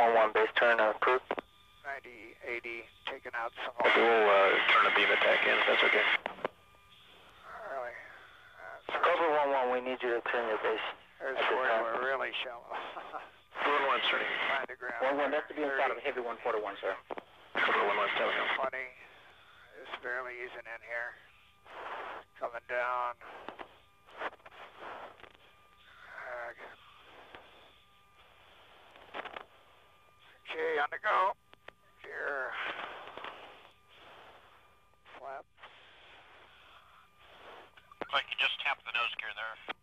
111, base turn approved. 90, 80, taking out some We'll uh, turn the beam attack in if that's okay. Really, uh, Cobra 1-1, we need you to turn your base. there's at where we're really shallow. Blue 1 turning. Find the ground. 1-1, that's to be inside of a heavy 141, sir. Cobra 1-1, telling you. 20, just barely easing in here. Coming down. Uh, Okay, on the go. Here. Flap. Like you just tapped the nose gear there.